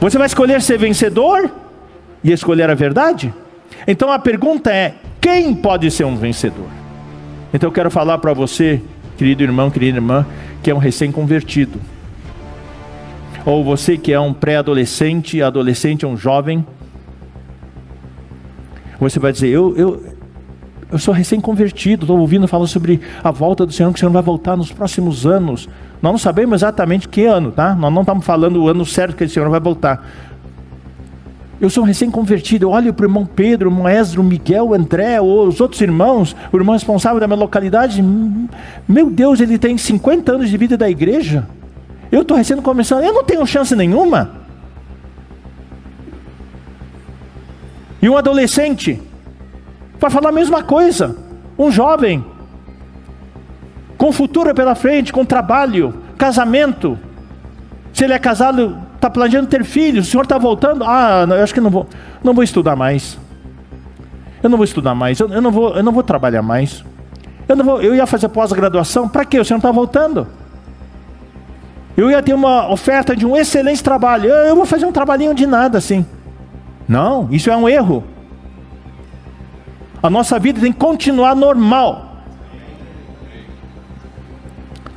Você vai escolher ser vencedor e escolher a verdade? Então a pergunta é: quem pode ser um vencedor? Então eu quero falar para você, querido irmão, querida irmã, que é um recém-convertido. Ou você que é um pré-adolescente, adolescente, um jovem. Você vai dizer: Eu, eu, eu sou recém-convertido, estou ouvindo falar sobre a volta do Senhor, que o Senhor vai voltar nos próximos anos. Nós não sabemos exatamente que ano, tá? Nós não estamos falando o ano certo que o Senhor vai voltar. Eu sou recém-convertido, eu olho para o irmão Pedro, o irmão Ezra, o Miguel, o André, os outros irmãos, o irmão responsável da minha localidade. Meu Deus, ele tem 50 anos de vida da igreja. Eu estou recém começando, eu não tenho chance nenhuma. E um adolescente vai falar a mesma coisa. Um jovem, com futuro pela frente, com trabalho, casamento. Se ele é casado, está planejando ter filhos, o senhor está voltando? Ah, eu acho que não vou, não vou estudar mais. Eu não vou estudar mais, eu, eu não, vou, eu não vou trabalhar mais. Eu, não vou, eu ia fazer pós-graduação, para quê? O senhor está voltando. Eu ia ter uma oferta de um excelente trabalho, eu, eu vou fazer um trabalhinho de nada assim. Não, isso é um erro. A nossa vida tem que continuar normal.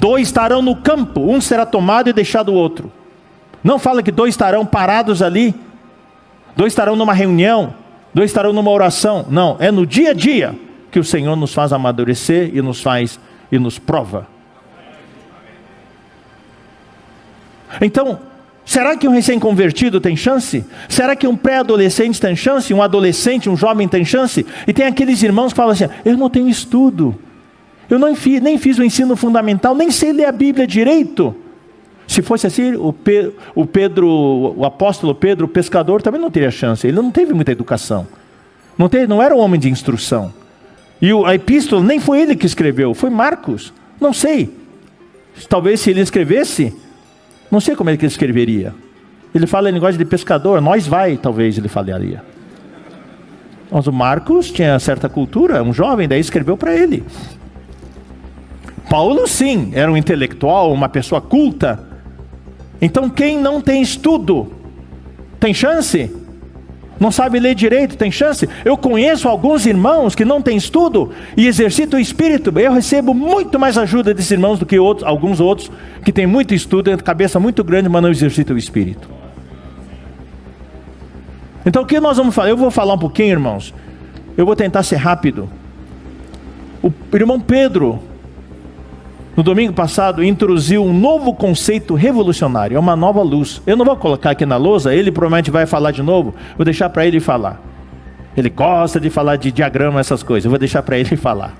Dois estarão no campo, um será tomado e deixado o outro. Não fala que dois estarão parados ali, dois estarão numa reunião, dois estarão numa oração. Não, é no dia a dia que o Senhor nos faz amadurecer e nos faz e nos prova. Então, será que um recém-convertido tem chance? Será que um pré-adolescente tem chance? Um adolescente, um jovem tem chance? E tem aqueles irmãos que falam assim: eu não tenho estudo. Eu não fiz, nem fiz o ensino fundamental, nem sei ler a Bíblia direito. Se fosse assim, o, o Pedro, o apóstolo Pedro, o pescador, também não teria chance. Ele não teve muita educação. Não, teve, não era um homem de instrução. E a epístola nem foi ele que escreveu, foi Marcos. Não sei. Talvez se ele escrevesse, não sei como é que ele escreveria. Ele fala em linguagem de pescador, nós vai, talvez ele falaria. Mas o Marcos tinha certa cultura, um jovem, daí escreveu para ele. Paulo, sim, era um intelectual, uma pessoa culta. Então, quem não tem estudo, tem chance? Não sabe ler direito, tem chance? Eu conheço alguns irmãos que não têm estudo e exercitam o espírito. Eu recebo muito mais ajuda desses irmãos do que outros, alguns outros que têm muito estudo, cabeça muito grande, mas não exercitam o espírito. Então, o que nós vamos falar? Eu vou falar um pouquinho, irmãos. Eu vou tentar ser rápido. O irmão Pedro, no domingo passado, introduziu um novo conceito revolucionário, é uma nova luz. Eu não vou colocar aqui na lousa, ele provavelmente vai falar de novo, vou deixar para ele falar. Ele gosta de falar de diagrama, essas coisas, eu vou deixar para ele falar.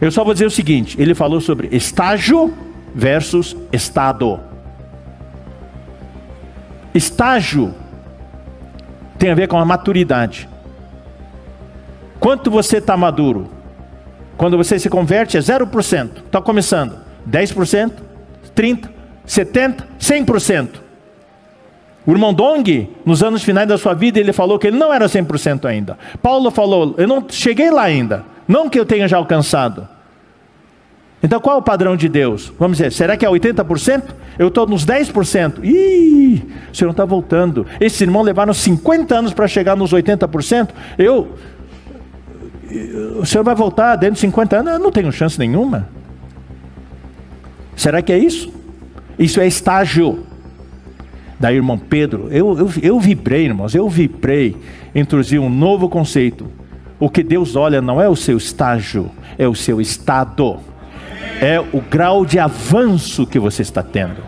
Eu só vou dizer o seguinte: ele falou sobre estágio versus estado. Estágio tem a ver com a maturidade. Quanto você está maduro? Quando você se converte é 0%. Está começando. 10%, 30%, 70%, 100%. O irmão Dong, nos anos finais da sua vida, ele falou que ele não era 100% ainda. Paulo falou: Eu não cheguei lá ainda. Não que eu tenha já alcançado. Então qual é o padrão de Deus? Vamos dizer, será que é 80%? Eu estou nos 10%. Ih, o Senhor não está voltando. Esses irmãos levaram 50 anos para chegar nos 80%. Eu o senhor vai voltar dentro de 50 anos? Eu não tenho chance nenhuma. Será que é isso? Isso é estágio. Daí, irmão Pedro, eu, eu, eu vibrei, irmãos, eu vibrei, introduzi um novo conceito. O que Deus olha não é o seu estágio, é o seu estado, é o grau de avanço que você está tendo.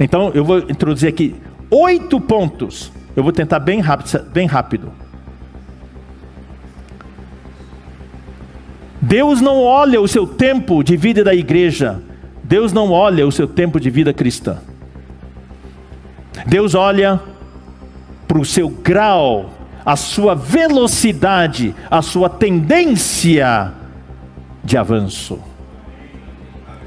Então, eu vou introduzir aqui oito pontos eu vou tentar bem rápido, bem rápido. Deus não olha o seu tempo de vida da igreja. Deus não olha o seu tempo de vida cristã. Deus olha para o seu grau, a sua velocidade, a sua tendência de avanço.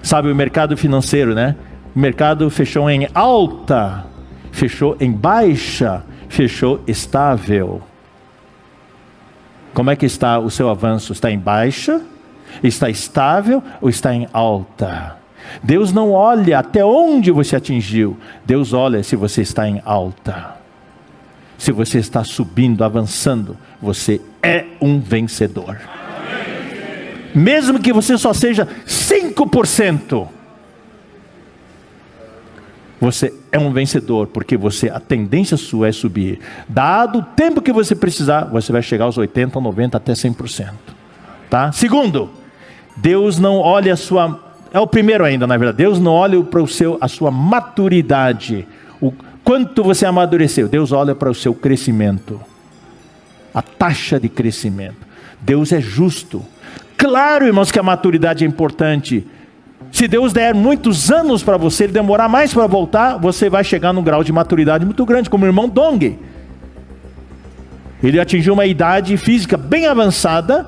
Sabe o mercado financeiro, né? O mercado fechou em alta, fechou em baixa, fechou estável. Como é que está o seu avanço? Está em baixa? Está estável ou está em alta? Deus não olha até onde você atingiu. Deus olha se você está em alta. Se você está subindo, avançando, você é um vencedor. Mesmo que você só seja 5%, você é um vencedor, porque você a tendência sua é subir. Dado o tempo que você precisar, você vai chegar aos 80, 90 até 100%. Tá? Segundo, Deus não olha a sua é o primeiro ainda, na verdade. Deus não olha para o seu a sua maturidade, o quanto você amadureceu. Deus olha para o seu crescimento. A taxa de crescimento. Deus é justo. Claro, irmãos, que a maturidade é importante. Se Deus der muitos anos para você, ele demorar mais para voltar, você vai chegar num grau de maturidade muito grande, como o irmão Dong. Ele atingiu uma idade física bem avançada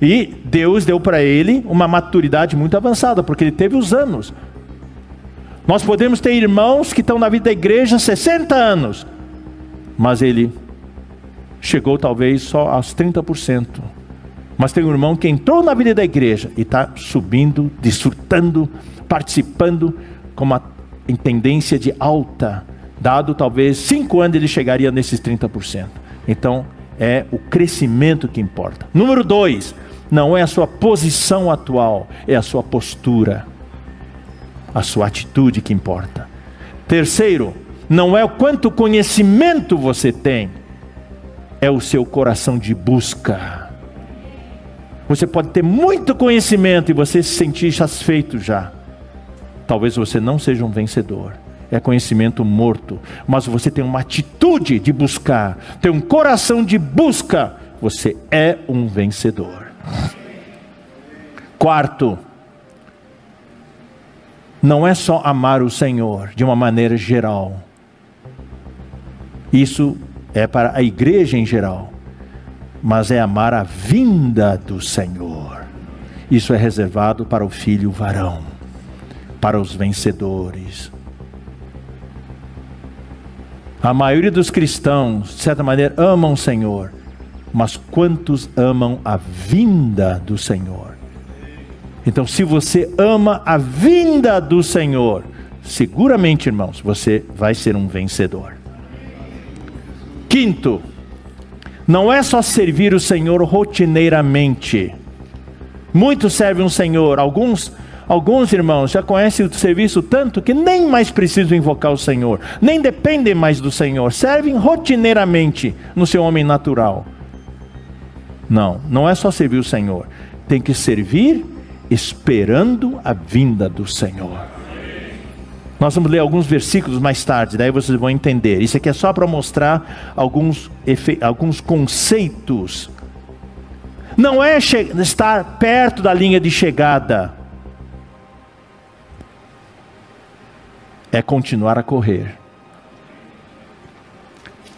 e Deus deu para ele uma maturidade muito avançada, porque ele teve os anos. Nós podemos ter irmãos que estão na vida da igreja 60 anos, mas ele chegou talvez só aos 30%. Mas tem um irmão que entrou na vida da igreja e está subindo, desfrutando, participando com uma tendência de alta. Dado talvez cinco anos ele chegaria nesses 30%. Então é o crescimento que importa. Número dois, não é a sua posição atual, é a sua postura, a sua atitude que importa. Terceiro, não é o quanto conhecimento você tem, é o seu coração de busca. Você pode ter muito conhecimento e você se sentir satisfeito já. Talvez você não seja um vencedor. É conhecimento morto. Mas você tem uma atitude de buscar, tem um coração de busca. Você é um vencedor. Quarto, não é só amar o Senhor de uma maneira geral. Isso é para a igreja em geral mas é amar a vinda do Senhor. Isso é reservado para o filho varão, para os vencedores. A maioria dos cristãos, de certa maneira, amam o Senhor, mas quantos amam a vinda do Senhor? Então, se você ama a vinda do Senhor, seguramente, irmãos, você vai ser um vencedor. Quinto, não é só servir o Senhor rotineiramente. Muitos servem o Senhor, alguns Alguns irmãos já conhecem o serviço tanto que nem mais precisam invocar o Senhor, nem dependem mais do Senhor, servem rotineiramente no seu homem natural. Não, não é só servir o Senhor, tem que servir esperando a vinda do Senhor. Nós vamos ler alguns versículos mais tarde, daí vocês vão entender. Isso aqui é só para mostrar alguns, alguns conceitos. Não é estar perto da linha de chegada, é continuar a correr.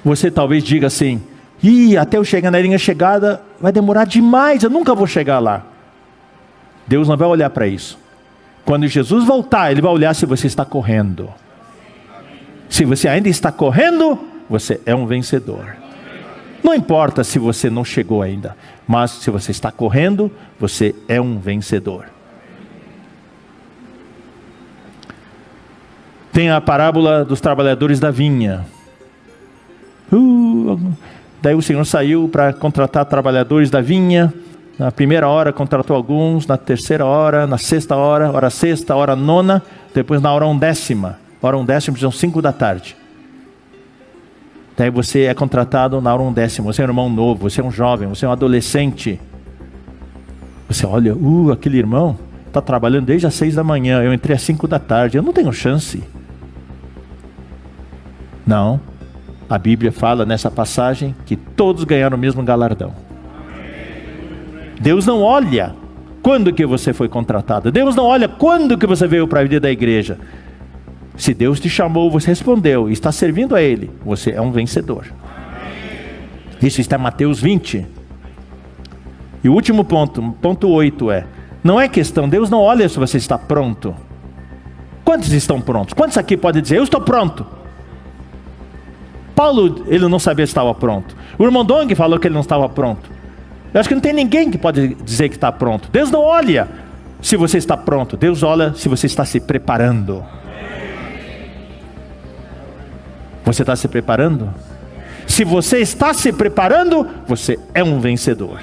Você talvez diga assim: Ih, até eu chegar na linha chegada vai demorar demais, eu nunca vou chegar lá. Deus não vai olhar para isso. Quando Jesus voltar, Ele vai olhar se você está correndo. Se você ainda está correndo, você é um vencedor. Não importa se você não chegou ainda, mas se você está correndo, você é um vencedor. Tem a parábola dos trabalhadores da vinha. Uh, daí o Senhor saiu para contratar trabalhadores da vinha. Na primeira hora contratou alguns, na terceira hora, na sexta hora, hora sexta, hora nona, depois na hora undécima. Hora undécima são cinco da tarde. Daí você é contratado na hora undécima. Você é um irmão novo, você é um jovem, você é um adolescente. Você olha, uh, aquele irmão está trabalhando desde as seis da manhã. Eu entrei às cinco da tarde. Eu não tenho chance. Não. A Bíblia fala nessa passagem que todos ganharam o mesmo galardão. Deus não olha quando que você foi contratado. Deus não olha quando que você veio para a vida da igreja. Se Deus te chamou, você respondeu e está servindo a Ele, você é um vencedor. Isso está em Mateus 20. E o último ponto, ponto 8 é: não é questão, Deus não olha se você está pronto. Quantos estão prontos? Quantos aqui podem dizer, eu estou pronto? Paulo, ele não sabia se estava pronto. O irmão Dong falou que ele não estava pronto. Eu acho que não tem ninguém que pode dizer que está pronto. Deus não olha se você está pronto, Deus olha se você está se preparando. Você está se preparando? Se você está se preparando, você é um vencedor.